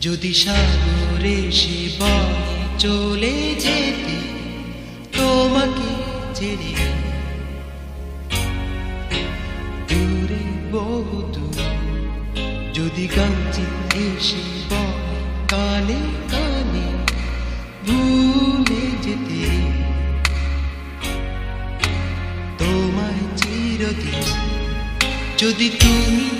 যদি সাগরে সে বনে চলে যেতে তোমাকে চেরে দূরে বহু যদি গাঞ্জি এসে বনে কানে কানে ভুলে যেতে তোমায় চিরদিন যদি তুমি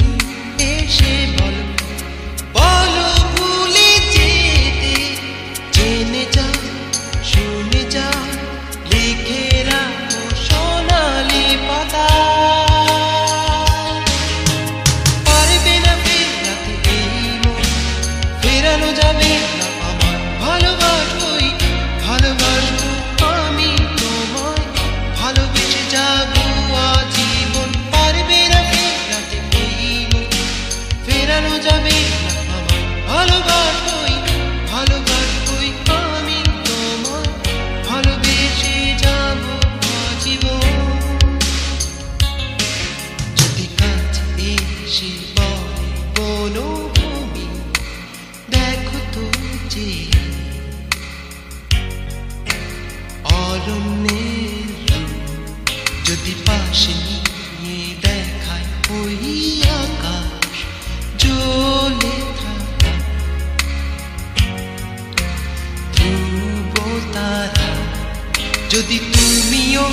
যদি তুমিও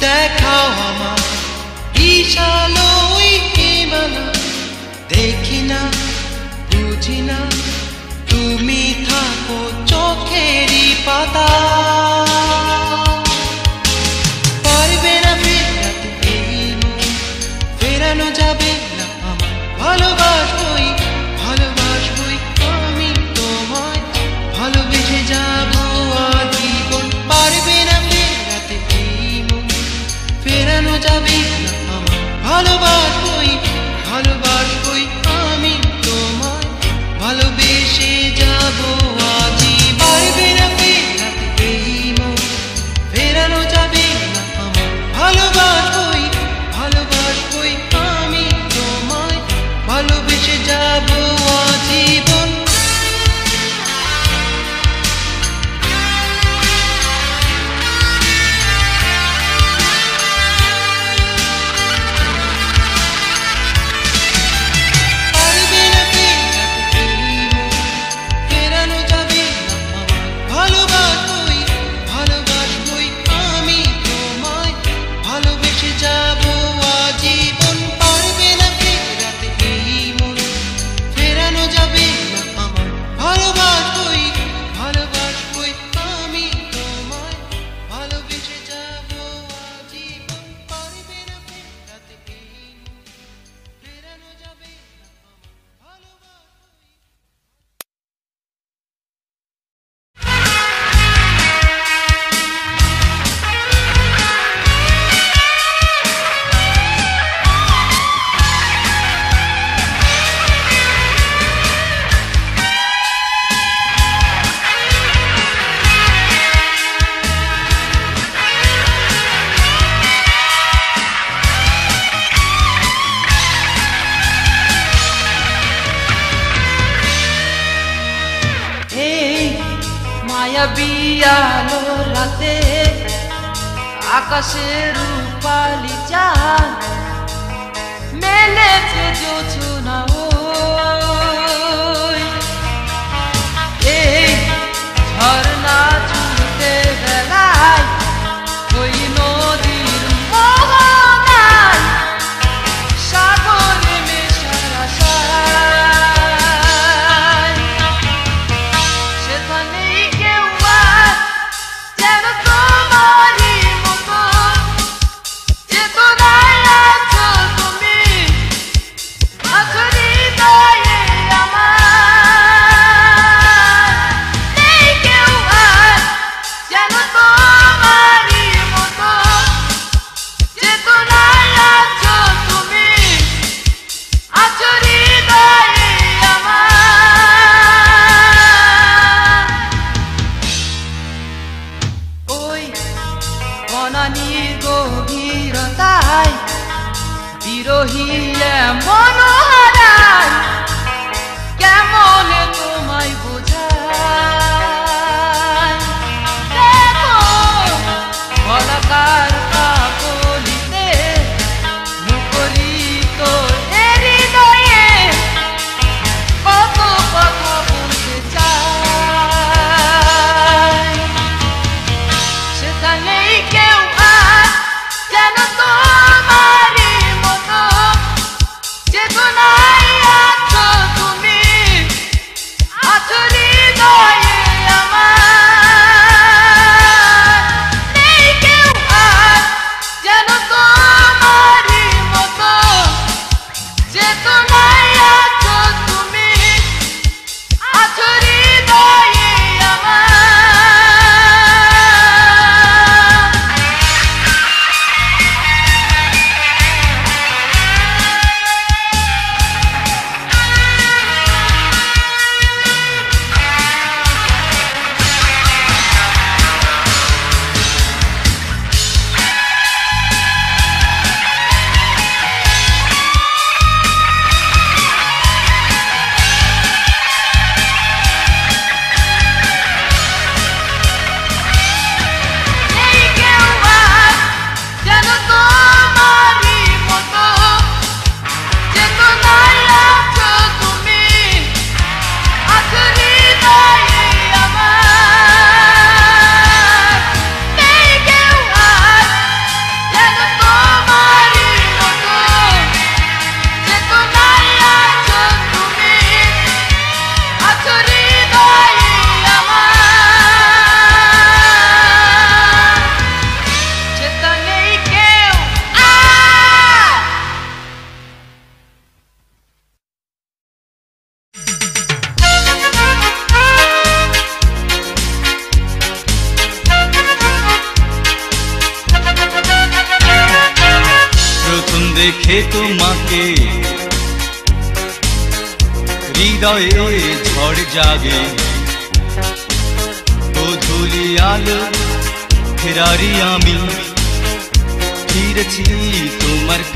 দেখাও আমার বিশালই হিমানা দেখি না বুঝি না তুমি থাকো চোখেরই পাতা।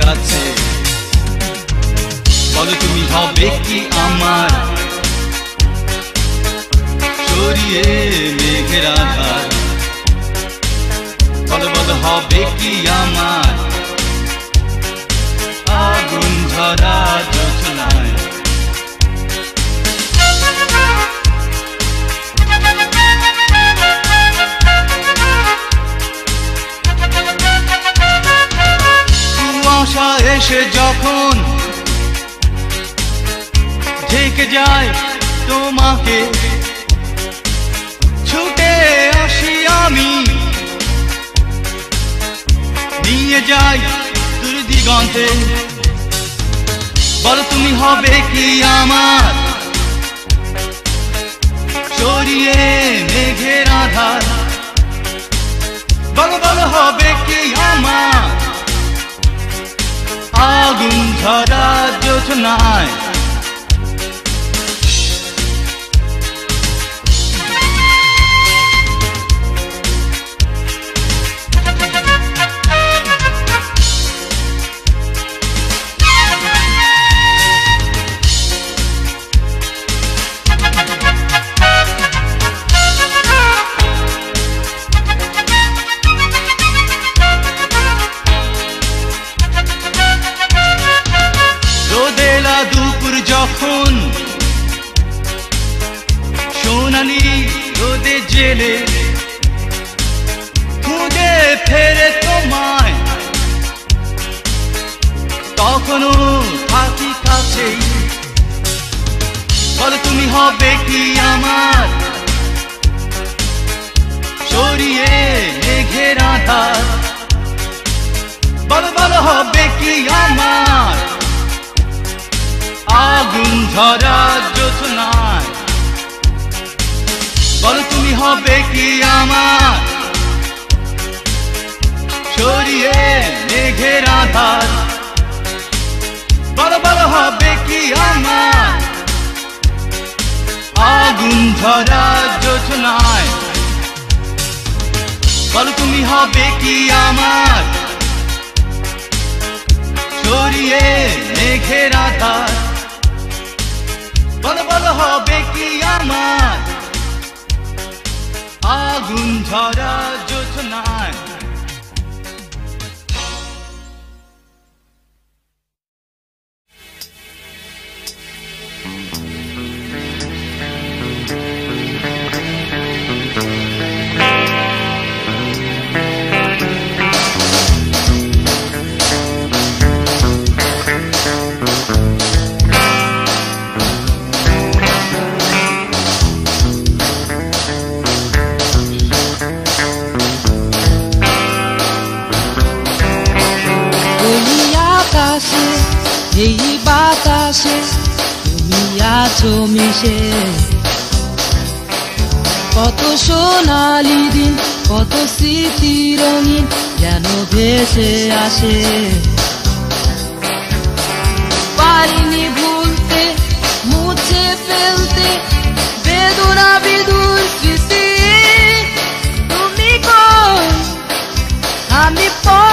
কাছে। বলো তুমি হবে কি আমার? সরিয়ে মেঘের আধার। বলো বলো হবে কি আমার? সে যখন ঢেকে যায় তোমাকে, ছুটে আসি আমি। নিয়ে যাই দূর দিগন্তে বলো তুমি হবে কি আমার? চরিয়ে মেঘের আধার। বলো বলো হবে কি আমার? আগুন ধরা যোজনায় জেলে। খুঁজে ফেরে তোমায়। তখনও থাকি কাছেই। বলো তুমি হবে কি আমার? সরিয়ে মেঘের আধার। বলো বলো হবে কি আমার? আগুন ধরা জোছনায় বলো তুমি হবে কি আমার? সরিয়ে মেঘের আধার। বলো বলো হবে কি আমার? আগুন ঝরা জোছনায় বলো তুমি হবে কি আমার? সরিয়ে মেঘের আধার। বলো বলো হবে কি আমার? আগুন ঝরা জোছনায়। এই বাতাসে তুমি আছো মিশে। কত সোনালি দিন, কত স্মৃতি রঙিন যেন ভেসে আসে। পারিনি ভুলতে, মুছে ফেলতে, বেদনা বিদুর স্মৃতি। তুমি কই? আমি পথে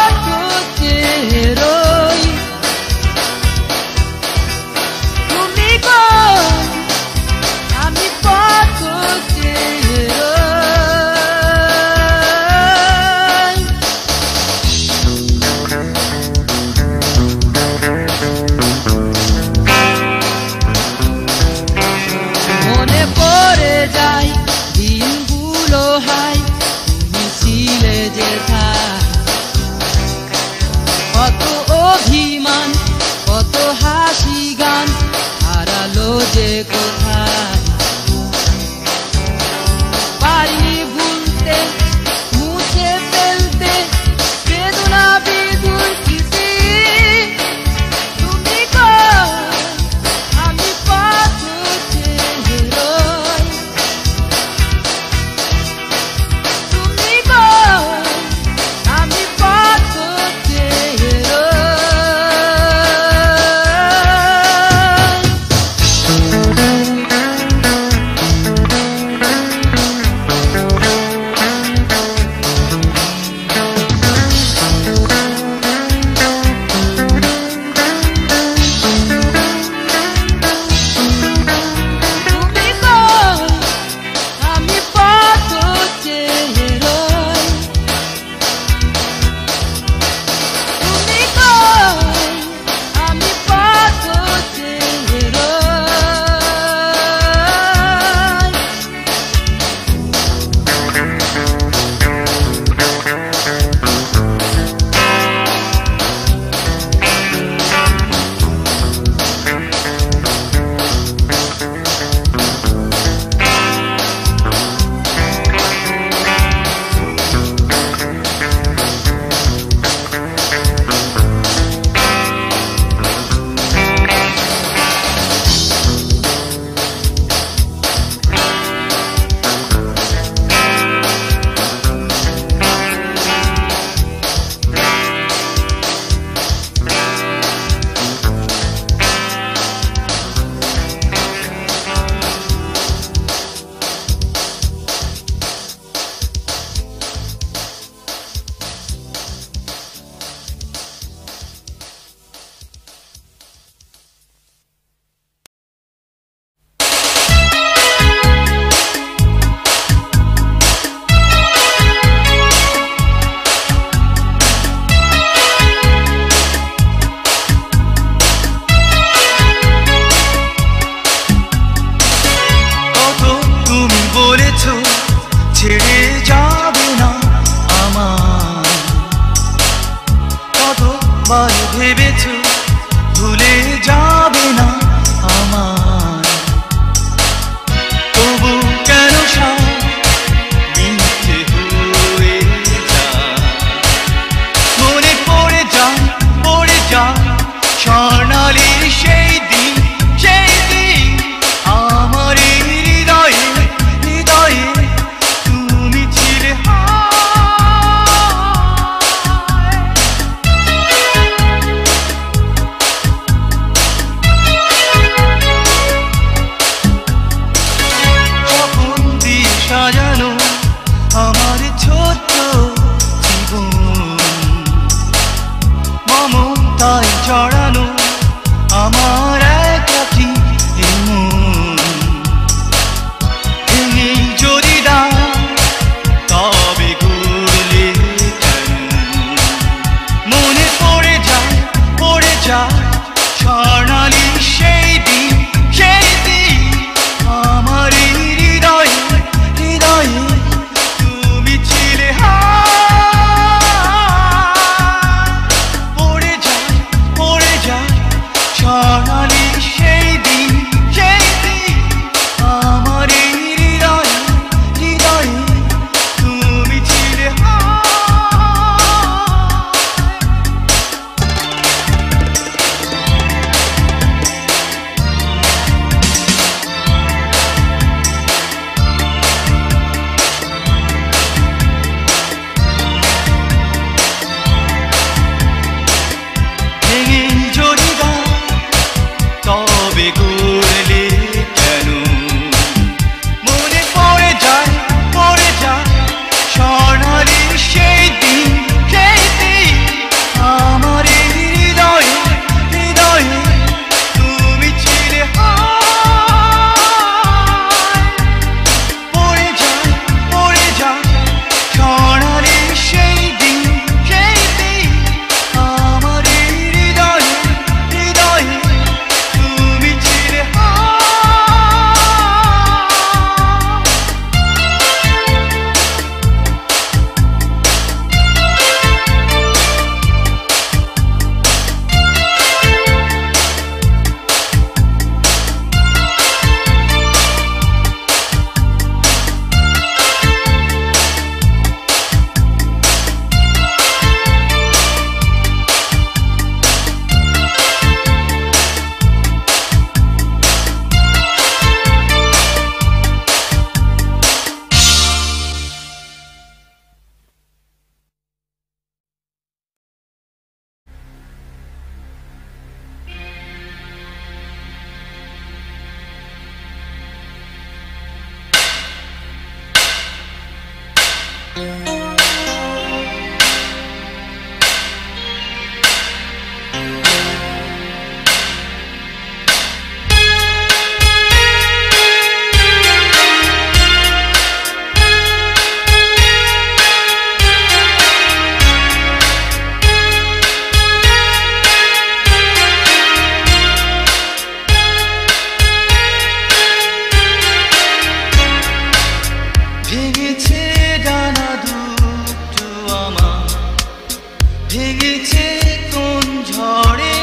কোন ঝড়ে?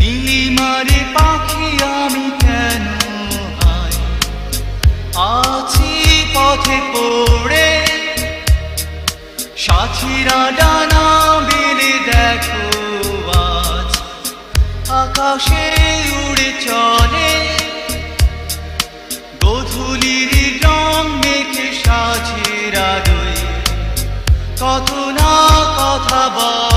নীলিমারে পাখি আমি কেন পড়ে। সাথীরা ডানা মেলে দেখো আকাশে উড়ে চলে। গধুলির রং মেখে সাজেরা কত 告他吧。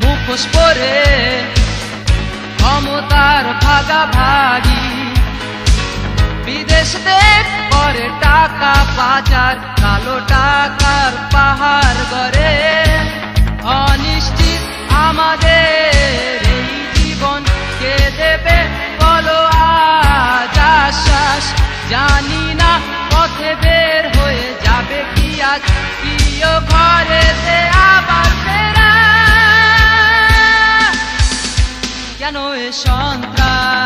মুখোশ পরে ক্ষমতার ভাগাভাগি। বিদেশ দেশ পরে টাকা পাচার কালো টাকার পাহাড় গড়ে। অনি আমাদের এই জীবন কে দেবে, বলো আজ আশ্বাস। জানি না পথে বের হয়ে যাবে কি আজ। প্রিয় ঘরেতে আবার ফেরা। কেন এ সন্ত্রাস?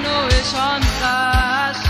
no es santa.